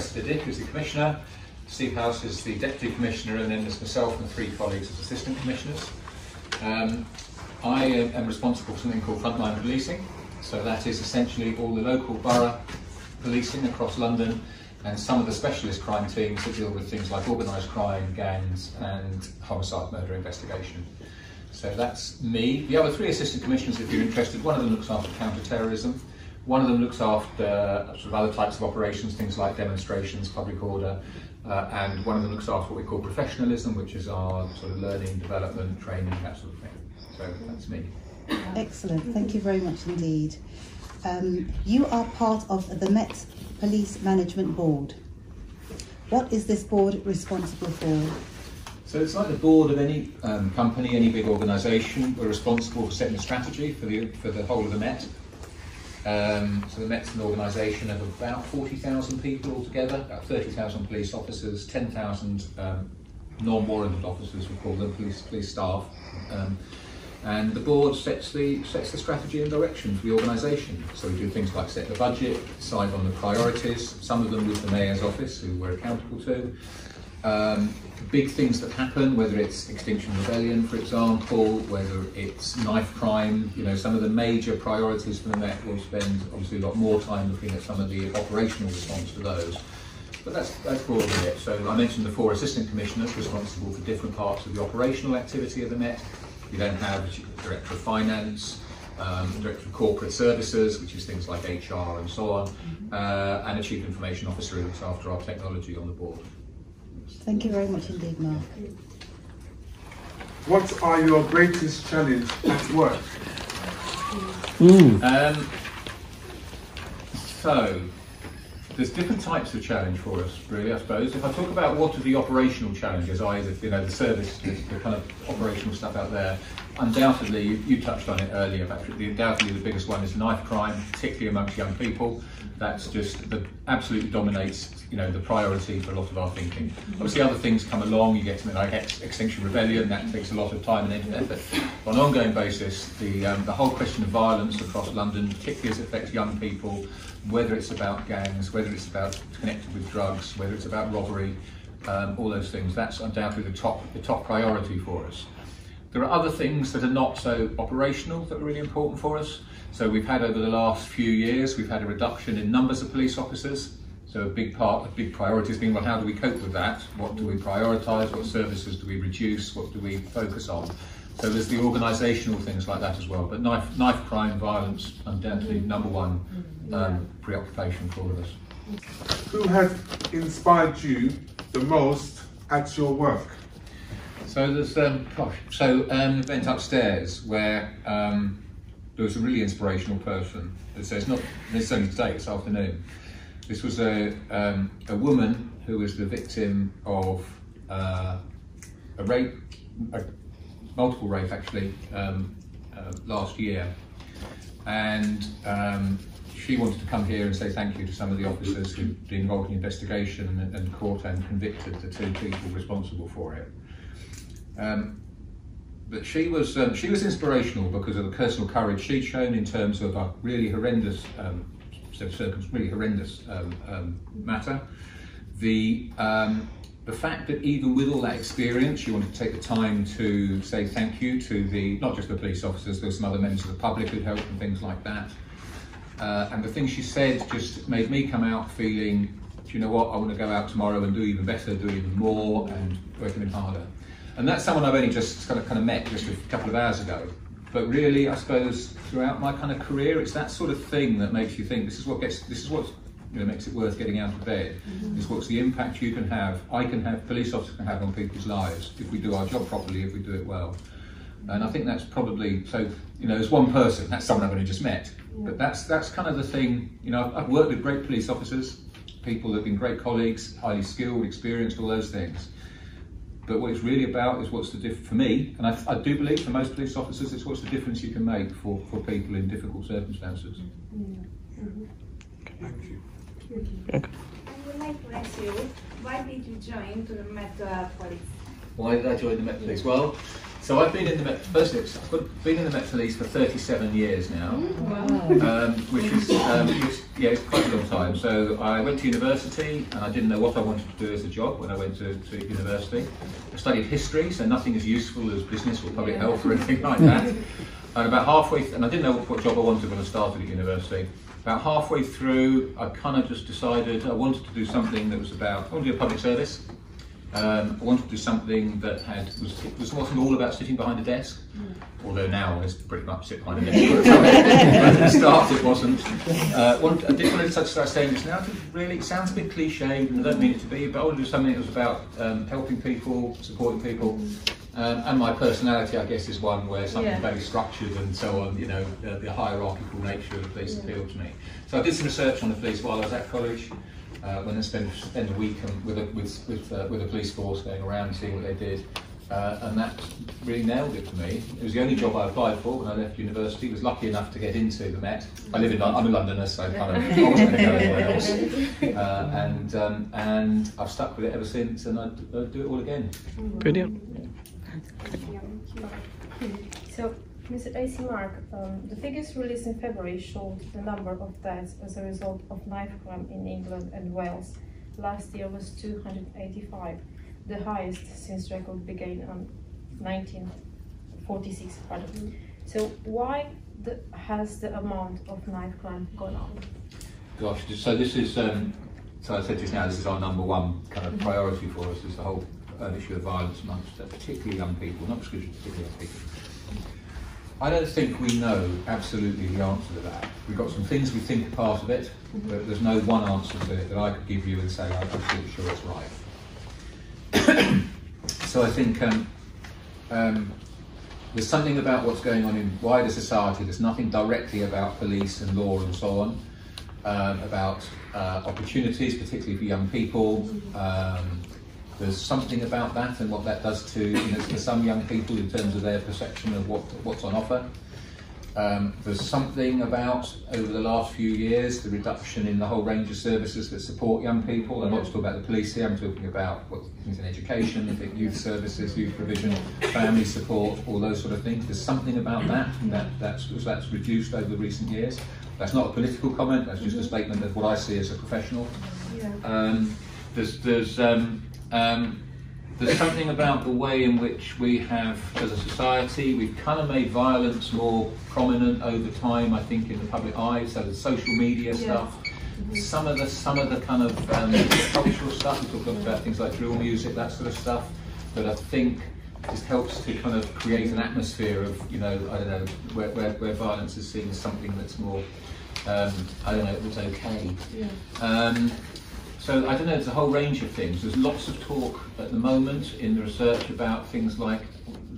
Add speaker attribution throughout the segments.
Speaker 1: Cressida Dick is the Commissioner, Steve House is the Deputy Commissioner, and then there's myself and three colleagues as Assistant Commissioners. Um, I am responsible for something called frontline policing, so that is essentially all the local borough policing across London and some of the specialist crime teams that deal with things like organised crime, gangs and homicide murder investigation. So that's me. The other three assistant commissioners, if you're interested, one of them looks after counter-terrorism, one of them looks after sort of other types of operations, things like demonstrations, public order, uh, and one of them looks after what we call professionalism, which is our sort of learning, development, training, that sort of thing. So that's me.
Speaker 2: Excellent, thank you very much indeed. Um, you are part of the Met Police Management Board. What is this board responsible for?
Speaker 1: So it's like the board of any um, company, any big organisation. We're responsible for setting the strategy for the for the whole of the Met. Um, so the Met's an organisation of about 40,000 people altogether, about 30,000 police officers, 10,000 um, non-warranted officers, we call them, police, police staff. Um, and the board sets the sets the strategy and direction for the organisation. So we do things like set the budget, decide on the priorities, some of them with the mayor's office, who we're accountable to. Um, big things that happen, whether it's Extinction Rebellion, for example, whether it's knife crime, you know, some of the major priorities for the Met, we'll spend obviously a lot more time looking at some of the operational response to those. But that's, that's broadly it. So I mentioned the four assistant commissioners responsible for different parts of the operational activity of the Met. You then have the Director of Finance, um, Director of Corporate Services, which is things like HR and so on, uh, and a Chief Information Officer who looks after our technology on the board.
Speaker 2: Thank you very much indeed, Mark.
Speaker 3: What are your greatest challenge at work?
Speaker 1: Um, so, there's different types of challenge for us, really, I suppose. If I talk about what are the operational challenges, i.e., the, you know, the service, the, the kind of operational stuff out there, undoubtedly, you, you touched on it earlier, Patrick, the, undoubtedly the biggest one is knife crime, particularly amongst young people. That's just, absolutely dominates, you know, the priority for a lot of our thinking. Obviously, other things come along, you get something like Ex- Extinction Rebellion, that takes a lot of time and effort. On an ongoing basis, the, um, the whole question of violence across London, particularly as it affects young people, whether it's about gangs, whether it's about connected with drugs, whether it's about robbery, um, all those things, that's undoubtedly the top, the top priority for us. There are other things that are not so operational that are really important for us. So we've had over the last few years, we've had a reduction in numbers of police officers. So a big part, a big priority has been, well, how do we cope with that? What do we prioritise? What services do we reduce? What do we focus on? So there's the organisational things like that as well. But knife, knife crime, violence, undoubtedly number one um, preoccupation for all of us.
Speaker 3: Who has inspired you the most at your work?
Speaker 1: So there's, um, gosh, so um, an event upstairs where um, there was a really inspirational person. So it's not necessarily today, this afternoon. This was a, um, a woman who was the victim of uh, a rape, a, multiple rape actually, um, uh, last year. And um, she wanted to come here and say thank you to some of the officers who'd been involved in the investigation and, and caught and convicted the two people responsible for it. Um, but she was um, she was inspirational because of the personal courage she'd shown in terms of a really horrendous um, really horrendous um, um, matter. The um, the fact that even with all that experience, she wanted to take the time to say thank you to the not just the police officers, there were some other members of the public who'd helped and things like that. Uh, and the things she said just made me come out feeling, do you know what, I want to go out tomorrow and do even better, do even more, and work even harder. And that's someone I've only just kind of, kind of met just a couple of hours ago. But really, I suppose throughout my kind of career, it's that sort of thing that makes you think this is what gets, this is what you know, makes it worth getting out of bed. Mm-hmm. Is what's the impact you can have, I can have, police officers can have on people's lives if we do our job properly, if we do it well. And I think that's probably so. You know, as one person, that's someone I've only just met. But that's that's kind of the thing. You know, I've, I've worked with great police officers, people that've been great colleagues, highly skilled, experienced, all those things. But what it's really about is what's the difference for me, and I, I, do believe for most police officers, it's what's the difference you can make for, for people in difficult circumstances.
Speaker 3: Thank you. Thank you.
Speaker 4: I would like to ask you, why did you join to the Met uh, Police?
Speaker 1: Why did I join the Met Police? Well, So I've been in the Met, firstly, I've been in the Met Police for 37 years now, um, which is um, yeah, it's quite a long time. So I went to university and I didn't know what I wanted to do as a job when I went to, to university. I studied history, so nothing as useful as business or public health or anything like that. And about halfway, th- and I didn't know what job I wanted when I started at university. About halfway through, I kind of just decided I wanted to do something that was about, I want to do a public service. Um, I wanted to do something that had was, was wasn't all about sitting behind a desk, although now it's pretty much sit behind a desk. but at the start it wasn't. Uh, want, I did want to start saying this now. Really it sounds a bit cliched, and I don't mean it to be, but I wanted to do something that was about um, helping people, supporting people. Um, and my personality, I guess, is one where something
Speaker 5: Yeah.
Speaker 1: very structured and so on. You know, uh, the hierarchical nature of the police appealed to me. So I did some research on the police while I was at college. Uh, when I spent spend a week um, with a, with with, uh, with a police force going around and seeing what they did, uh, and that really nailed it for me. It was the only job I applied for when I left university. Was lucky enough to get into the Met. I live in Lon- I'm a Londoner, so kind of I wasn't going to go anywhere else. Uh, and um, and I've stuck with it ever since, and I'd, I'd do it all again.
Speaker 6: Brilliant.
Speaker 5: So, Mr. AC Mark, um, the figures released in February showed the number of deaths as a result of knife crime in England and Wales. Last year was 285, the highest since record began on 1946. Pardon. So, why the, has the amount of knife crime gone up?
Speaker 1: Gosh, so this is, um, so I said just now, this is our number one kind of priority for us, is the whole uh, issue of violence amongst uh, particularly young people, not exclusively particularly young people. I don't think we know absolutely the answer to that. We've got some things we think are part of it, but there's no one answer to it that I could give you and say I'm absolutely sure it's right. so I think um, um, there's something about what's going on in wider society. There's nothing directly about police and law and so on, um, about uh, opportunities, particularly for young people. There's something about that and what that does to you know, to some young people in terms of their perception of what, what's on offer. Um, there's something about over the last few years the reduction in the whole range of services that support young people. I'm not talking about the police here. I'm talking about what things in education, youth services, youth provision, family support, all those sort of things. There's something about that that that's that's reduced over the recent years. That's not a political comment. That's just a statement of what I see as a professional. Um, there's there's um, um, there's something about the way in which we have, as a society, we've kind of made violence more prominent over time. I think in the public eye, so the social media stuff. Some of the some of the kind of um, cultural stuff. We talk about things like drill music, that sort of stuff. But I think just helps to kind of create an atmosphere of you know I don't know where where, where violence is seen as something that's more um, I don't know it was okay. Um, so I don't know, there's a whole range of things. There's lots of talk at the moment in the research about things like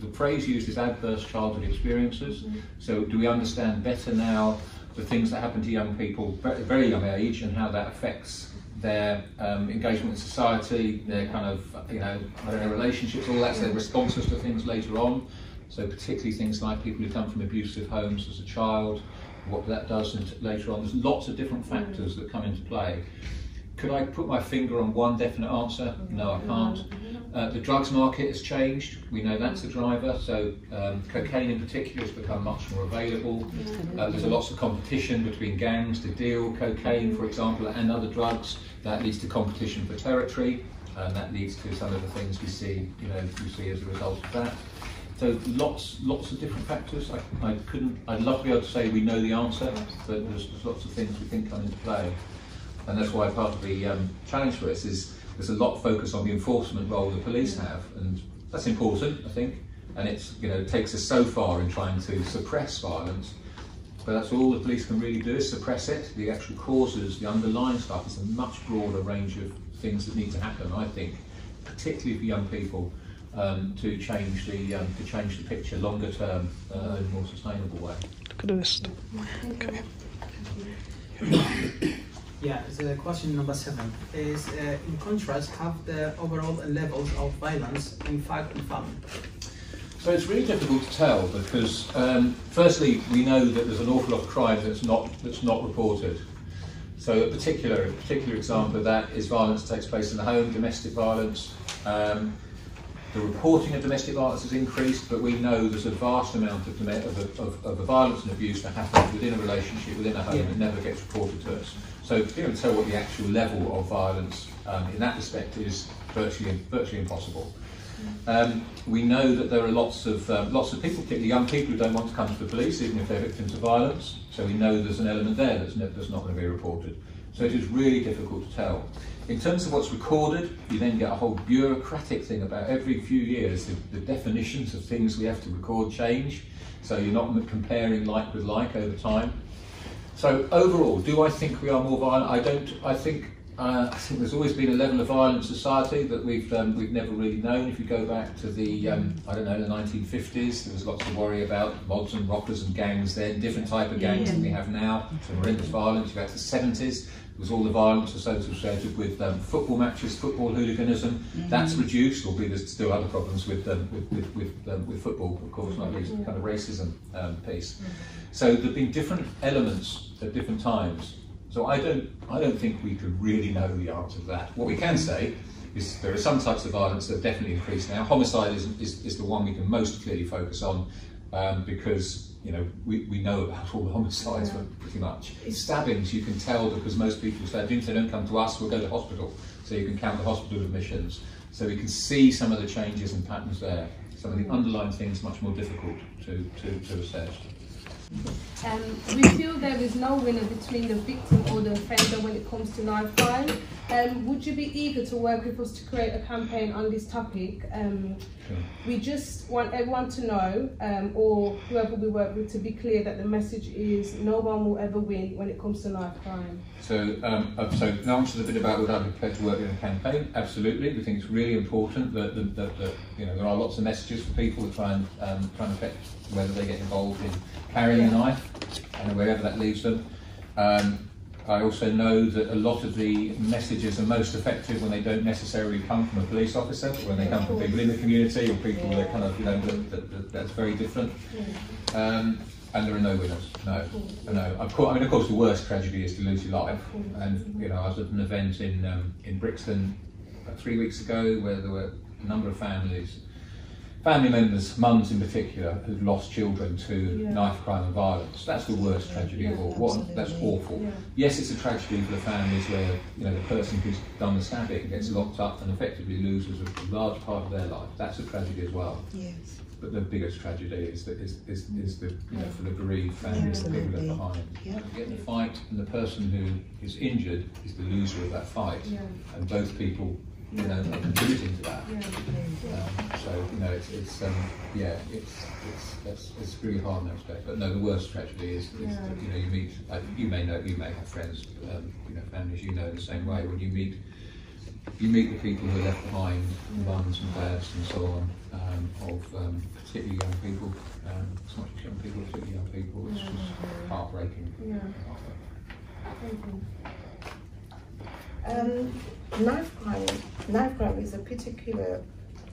Speaker 1: the phrase used is adverse childhood experiences. So do we understand better now the things that happen to young people at a very young age and how that affects their um, engagement in society, their kind of, you know, I don't know, relationships, all that, their responses to things later on. So particularly things like people who come from abusive homes as a child, what that does later on. There's lots of different factors that come into play. Could I put my finger on one definite answer? No, I can't. Uh, the drugs market has changed. We know that's a driver. So um, cocaine in particular has become much more available. Uh, there's a lots of competition between gangs to deal cocaine, for example, and other drugs. That leads to competition for territory, and that leads to some of the things we see, you know, we see as a result of that. So lots, lots of different factors. I, I couldn't. I'd love to be able to say we know the answer, but there's, there's lots of things we think come into play, and that's why part of the um, challenge for us is there's a lot of focus on the enforcement role the police have, and that's important, I think. And it's you know takes us so far in trying to suppress violence, but that's all the police can really do is suppress it. The actual causes, the underlying stuff, is a much broader range of things that need to happen. I think, particularly for young people um, to change the um, to change the picture longer term uh, in a more sustainable way.
Speaker 6: Look at the list. Okay.
Speaker 7: Yeah, the question number seven is uh, in contrast, have the overall levels of violence in fact and family?
Speaker 1: So it's really difficult to tell because, um, firstly, we know that there's an awful lot of crime that's not that's not reported. So a particular a particular example of that is violence that takes place in the home, domestic violence. Um, The reporting of domestic violence has increased, but we know there's a vast amount of, of, of, of violence and abuse that happens within a relationship, within a home,
Speaker 7: Yeah.
Speaker 1: that never gets reported to us. So to be able to tell what the actual level of violence um, in that respect is virtually, virtually impossible. Um, we know that there are lots of um, lots of people, particularly young people, who don't want to come to the police, even if they're victims of violence. So we know there's an element there that's, that's not going to be reported. So it is really difficult to tell. In terms of what's recorded, you then get a whole bureaucratic thing about every few years the, the definitions of things we have to record change. So you're not comparing like with like over time. So overall, do I think we are more violent? I don't. I think uh, I think there's always been a level of violent society that we've um, we've never really known. If you go back to the um, I don't know the 1950s, there was lots to worry about mods and rockers and gangs then, different type of gangs than we have now. Some horrendous violence. You go back to the 70s. Was all the violence associated with um, football matches, football hooliganism. That's reduced, albeit there's still other problems with um, with with, with, um, with football, of course, not least the kind of racism um, piece. So there've been different elements at different times. So I don't, I don't think we could really know the answer to that. What we can say is there are some types of violence that have definitely increased now. Homicide is, is, is the one we can most clearly focus on um, because you know we, we know about all the homicides pretty much. Stabbings you can tell because most people say, if they don't come to us, we'll go to hospital. So you can count the hospital admissions. So we can see some of the changes and patterns there. Some of the mm. underlying things much more difficult to, to, to assess.
Speaker 8: Um, we feel there is no winner between the victim or the offender when it comes to knife crime. Um, would you be eager to work with us to create a campaign on this topic? Um,
Speaker 1: Sure.
Speaker 8: we just want everyone to know, um, or whoever we work with, to be clear that the message is no one will ever win when it comes to knife crime.
Speaker 1: So, um, uh, so to answer a bit about would I be prepared to work in a campaign? Absolutely. We think it's really important that, that, that, that you know there are lots of messages for people to try and um, try and affect whether they get involved in carrying knife and wherever that leaves them. Um, I also know that a lot of the messages are most effective when they don't necessarily come from a police officer, but when they come from people in the community or people that kind of, you know, that, that, that, that's very different. Um, and there are no winners. No, no. Of course, I mean, of course, the worst tragedy is to lose your life. And you know, I was at an event in um, in Brixton three weeks ago where there were a number of families, family members, mums in particular, who've lost children to
Speaker 8: Yeah.
Speaker 1: knife crime and violence. That's the worst tragedy of all. What, that's awful.
Speaker 8: Yeah.
Speaker 1: Yes, it's a tragedy for the families where you know the person who's done the stabbing gets mm. locked up and effectively loses a large part of their life. That's a tragedy as well.
Speaker 2: Yes.
Speaker 1: But the biggest tragedy is that is, is, is the you know for the bereaved families, the people left
Speaker 2: Absolutely.
Speaker 1: behind.
Speaker 2: Yeah.
Speaker 1: You get in a fight, and the person who is injured is the loser of that fight,
Speaker 8: Yeah.
Speaker 1: and both people you know contributing to that. Um, so you know it's, it's um, yeah it's it's it's, it's really hard in that respect. But no, the worst tragedy is, is that, you know you meet uh, you may know you may have friends um, you know families you know in the same way when you meet you meet the people who are left behind, mums and dads and so on, um, of um, particularly young people. Um, it's not just young people, particularly young people. It's just heartbreaking.
Speaker 8: Yeah. You.
Speaker 9: Um, knife crime, knife crime is a particular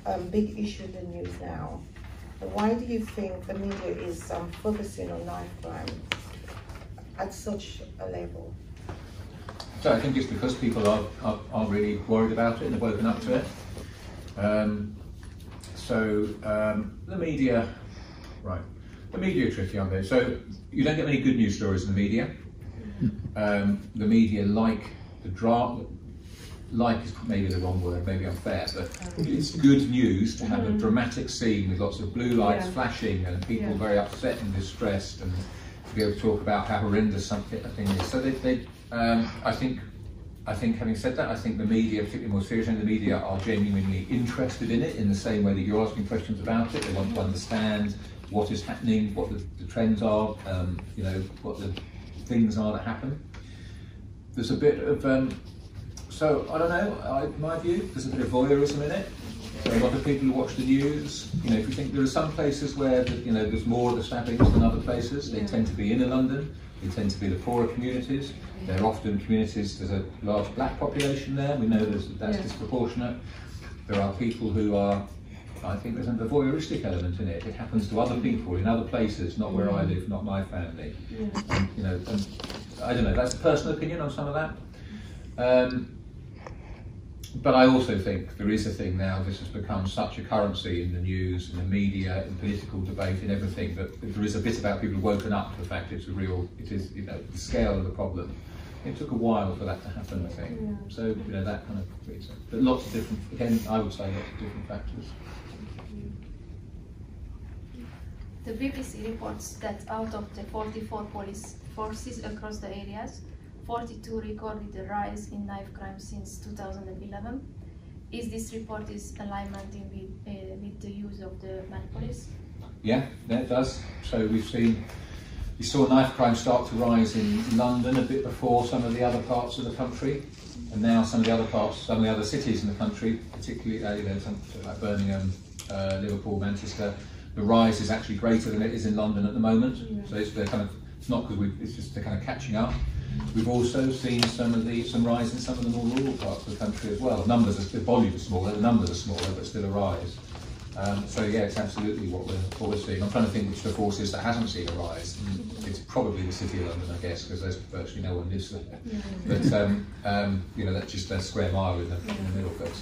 Speaker 9: um, big issue in the news now. Why do you think the media is um, focusing on knife crime at such a level?
Speaker 1: So I think it's because people are, are, are really worried about it and have woken up to it. Um, so um, the media, right, the media are tricky, aren't they? So you don't get many good news stories in the media. Um, the media like the drama, like is maybe the wrong word, maybe unfair, but it's good news to have a dramatic scene with lots of blue lights
Speaker 8: Yeah.
Speaker 1: flashing and people
Speaker 8: Yeah.
Speaker 1: very upset and distressed and to be able to talk about how horrendous something thing is. So they, they um, I think, I think having said that, I think the media, particularly more serious end, the media are genuinely interested in it in the same way that you're asking questions about it. They want to understand what is happening, what the, the trends are, um, you know, what the things are that happen. There's a bit of, um, so I don't know, I, my view, there's a bit of voyeurism in it. So a lot of people who watch the news, you know, if you think there are some places where, the, you know, there's more of the stabbings than other places, they tend to be inner London, they tend to be the poorer communities. They're often communities, there's a large black population there, we know that's
Speaker 8: Yeah.
Speaker 1: disproportionate. There are people who are, I think there's a voyeuristic element in it. It happens to other people in other places, not where I live, not my family. And, you know, and I don't know, that's a personal opinion on some of that. Um, but I also think there is a thing now, this has become such a currency in the news, in the media, in political debate, in everything, that there is a bit about people who've woken up to the fact it's a real, it is, you know, the scale of the problem. It took a while for that to happen, I think.
Speaker 5: Yeah.
Speaker 1: So, you know, that kind of reason. But lots of different, again, I would say lots of different factors.
Speaker 10: The BBC reports that out of the 44 police forces across the areas, 42 recorded a rise in knife crime since 2011. Is this report is alignment in with, uh, with the use of the Met Police?
Speaker 1: Yeah, it does. So we've seen, we saw knife crime start to rise in London a bit before some of the other parts of the country, and now some of the other parts, some of the other cities in the country, particularly uh, you know, some, like Birmingham, uh, Liverpool, Manchester, the rise is actually greater than it is in London at the moment. So it's they're kind of, it's not because it's just they're kind of catching up. We've also seen some of the some rise in some of the more rural parts of the country as well. Numbers, are, the volume is smaller, the numbers are smaller, but still a rise. Um, so yeah, it's absolutely what we're, what we're seeing. I'm trying to think which the force is that hasn't seen a rise. It's probably the city of London, I guess, because there's virtually no one lives there. But um, um, you know, that's just a square mile in the, in the middle. But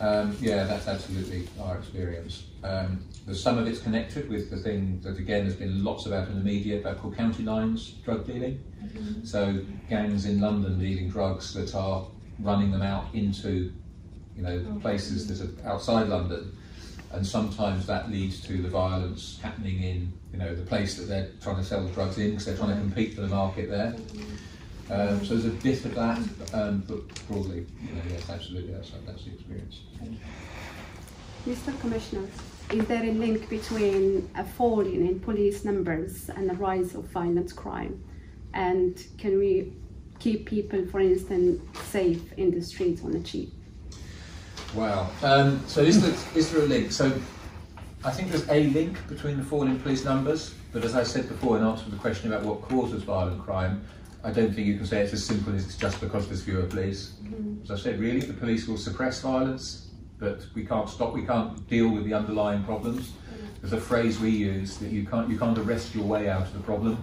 Speaker 1: um, yeah, that's absolutely our experience. Um, some of it's connected with the thing that again there's been lots about in the media about called county lines drug dealing. So gangs in London dealing drugs that are running them out into, you know, places that are outside London, and sometimes that leads to the violence happening in, you know, the place that they're trying to sell the drugs in because they're trying to compete for the market there. Um, so there's a bit of that, um, but broadly, you know, yes, absolutely, that's, that's the experience.
Speaker 11: Mr. Commissioner, is there a link between a fall in police numbers and the rise of violent crime? And can we keep people, for instance, safe in the streets on the cheap?
Speaker 1: Wow. Um, so is there, is there a link? So I think there's a link between the fall in police numbers, but as I said before in answer to the question about what causes violent crime, I don't think you can say it's as simple as it's just because there's fewer police. As I said, really, the police will suppress violence, but we can't stop, we can't deal with the underlying problems. There's a phrase we use that you can't, you can't arrest your way out of the problem.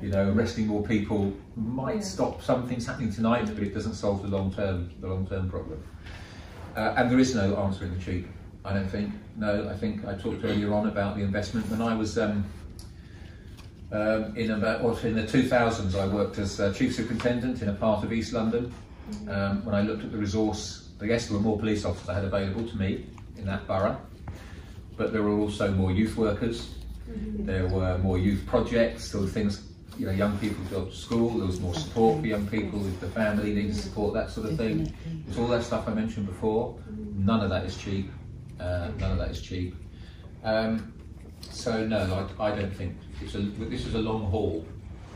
Speaker 1: You know, arresting more people might
Speaker 5: Yeah.
Speaker 1: stop some things happening tonight, but it doesn't solve the long term, the long term problem. Uh, and there is no answer in the cheap, I don't think. No, I think I talked earlier on about the investment. When I was um, um, in about, well, in the 2000s, I worked as uh, chief superintendent in a part of East London. Um, when I looked at the resource, I guess there were more police officers I had available to me in that borough, but there were also more youth workers. There were more youth projects. There were things, you know, young people go to school. There was more support for young people if the family needed support, that sort of thing. It's all that stuff I mentioned before. None of that is cheap. Uh, none of that is cheap. Um, so no, I, I don't think it's a, this is a long haul.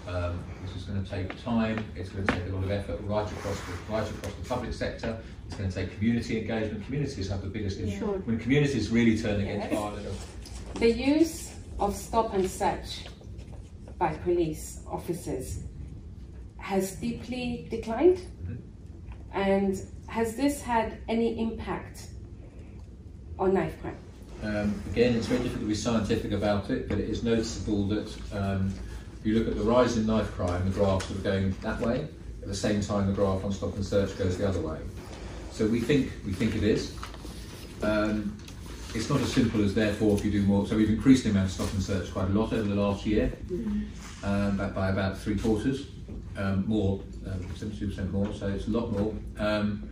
Speaker 1: Um, this is going to take time. It's going to take a lot of effort right across the right across the public sector. It's going to take community engagement. Communities have the biggest issue.
Speaker 11: Sure.
Speaker 1: When communities really turn against
Speaker 12: Yes.
Speaker 1: violence,
Speaker 12: The use of stop and search by police officers has deeply declined. And has this had any impact on knife crime?
Speaker 1: Um, again, it's very difficult to be scientific about it, but it is noticeable that um, if you look at the rise in knife crime, the graphs are going that way. At the same time, the graph on stop and search goes the other way. So we think we think it is. Um, it's not as simple as therefore if you do more. So we've increased the amount of stop and search quite a lot over the last year, um, by, about three quarters, um, more, um, 72% more. So it's a lot more. Um,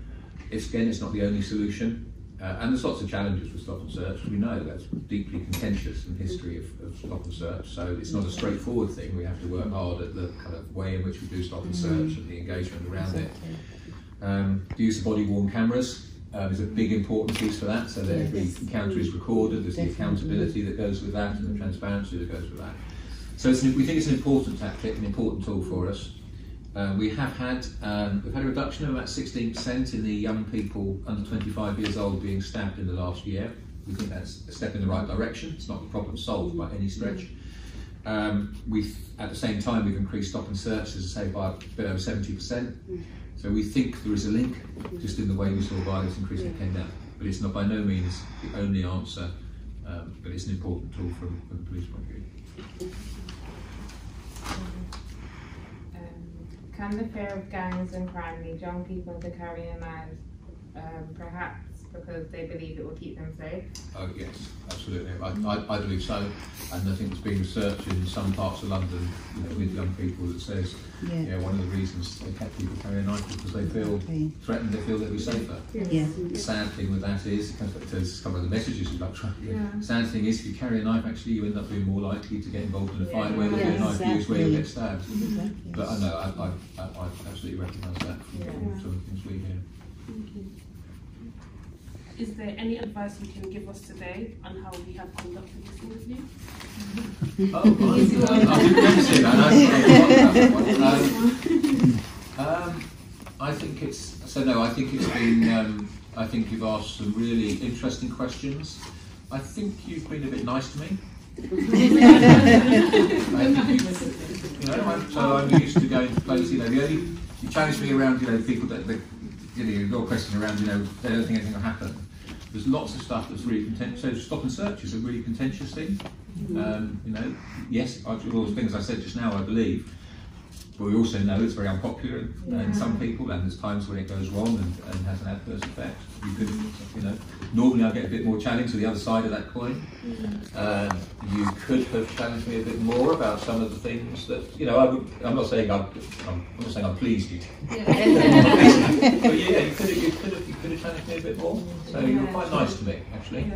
Speaker 1: it's again, it's not the only solution. Uh, and there's lots of challenges with stop and search. We know that's deeply contentious in the history of, of stop and search. So it's not a straightforward thing. We have to work hard at the kind of way in which we do stop and search and the engagement around it. Um, the use of body worn cameras um, is a big important piece for that. So that every encounter is recorded. There's the accountability that goes with that and the transparency that goes with that. So an, we think it's an important tactic, an important tool for us. Um, we have had um, we've had a reduction of about 16% in the young people under 25 years old being stabbed in the last year. We think that's a step in the right direction. It's not the problem solved by any stretch. Um, we've at the same time we've increased stop and search, as I say, by a bit over 70%. So we think there is a link, just in the way we saw violence increasing it came down. But it's not by no means the only answer, um, but it's an important tool from, from the police point of view.
Speaker 13: Can the fear of gangs and crime lead young people to carry mind um, perhaps because they believe it will keep them safe?
Speaker 1: Oh yes, absolutely. I, I, I believe so, and I think there's been research in some parts of London, you know, with young people that says,
Speaker 2: Yeah.
Speaker 1: yeah, one of the reasons they kept people carrying a knife is because they feel threatened, they feel they'll be safer.
Speaker 2: Yeah.
Speaker 1: The sad thing with that is, to some of the messages you'd like to
Speaker 2: Yeah.
Speaker 1: sad thing is if you carry a knife, actually you end up being more likely to get involved in a fight where there'll be a
Speaker 2: Yeah,
Speaker 1: knife used where you'll get stabbed.
Speaker 2: Exactly.
Speaker 1: But uh, I know, I, I, I, I absolutely recognise that from, from some of the things we hear.
Speaker 8: Is there any advice you can give us today on how we have conducted this interview?
Speaker 1: Oh, right. I didn't mention that. I forgot. Um, um, I think it's so. No, I think it's been. Um, I think you've asked some really interesting questions. I think you've been a bit nice to me. I you, you know, I'm, so I'm used to going to places. You know, the only you challenge me around. You know, people that, that you know, a question around. You know, they don't think anything will happen. There's lots of stuff that's really contentious. So stop and search is a really contentious thing. Um, you know, yes, all the things I said just now, I believe. But we also know it's very unpopular in, in some people, and there's times when it goes wrong and, and has an adverse effect. You could, you know, normally I get a bit more challenge to the other side of that coin. Um, you could have challenged me a bit more about some of the things that, you know, I would, I'm not saying I'm, I'm, I'm not saying I'm pleased you. but yeah, you could have, you could have, you could have challenged me a bit more. So you were quite nice to me, actually.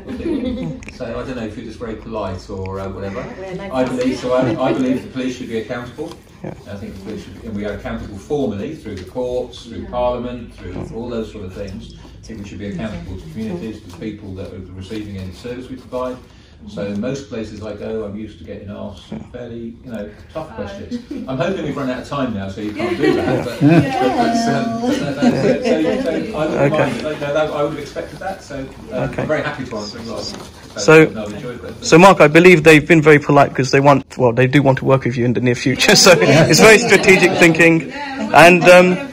Speaker 1: so I don't know if you're just very polite or uh, whatever. I believe so. I, I believe the police should be accountable. I think should and we are accountable formally through the courts, through Parliament, through all those sort of things. I think we should be accountable to communities, to people that are receiving any service we provide. So in most places I go, I'm used to getting asked fairly, you know, tough questions. I'm hoping we've run out of time now, so you can't do that. But, but that's, um, but that- that's it. So, so I wouldn't
Speaker 6: Okay.
Speaker 1: mind, like, no, that, I would have expected that. So uh,
Speaker 6: Okay.
Speaker 1: I'm very happy to answer a lot.
Speaker 6: So,
Speaker 1: no, I've enjoyed that.
Speaker 6: so Mark, I believe they've been very polite because they want, well, they do want to work with you in the near future. So it's very strategic thinking, and um,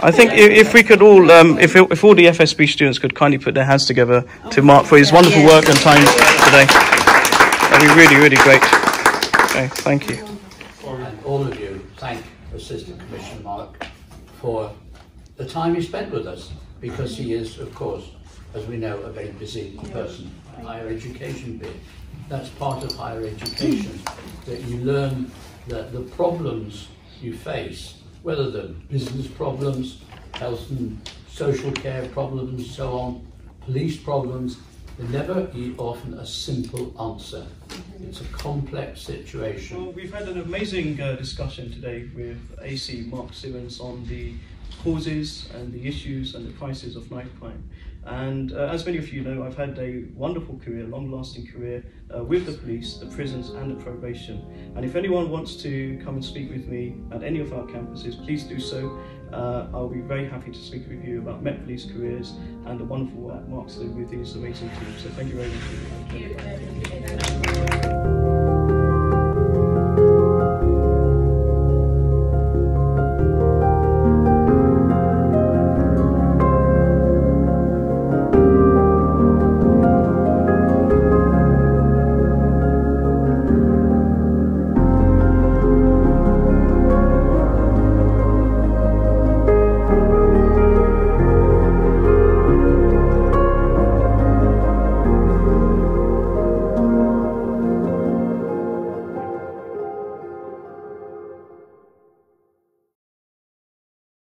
Speaker 6: I think if, if we could all, um, if if all the FSB students could kindly put their hands together to Mark for his wonderful work and time today, that'd be really, really great. Okay, thank you.
Speaker 14: And all of you thank Assistant Commissioner Mark for the time he spent with us because he is, of course, as we know, a very busy person. Higher education bit. That's part of higher education, that you learn that the problems you face, whether they're business problems, health and social care problems, so on, police problems, they're never often a simple answer. It's a complex situation.
Speaker 15: Well, we've had an amazing uh, discussion today with AC Mark Simmons on the causes and the issues and the prices of knife crime. And uh, as many of you know, I've had a wonderful career, long-lasting career uh, with the police, the prisons, and the probation. And if anyone wants to come and speak with me at any of our campuses, please do so. Uh, I'll be very happy to speak with you about Met Police careers and the wonderful work Mark's doing with his amazing team. So thank you very much.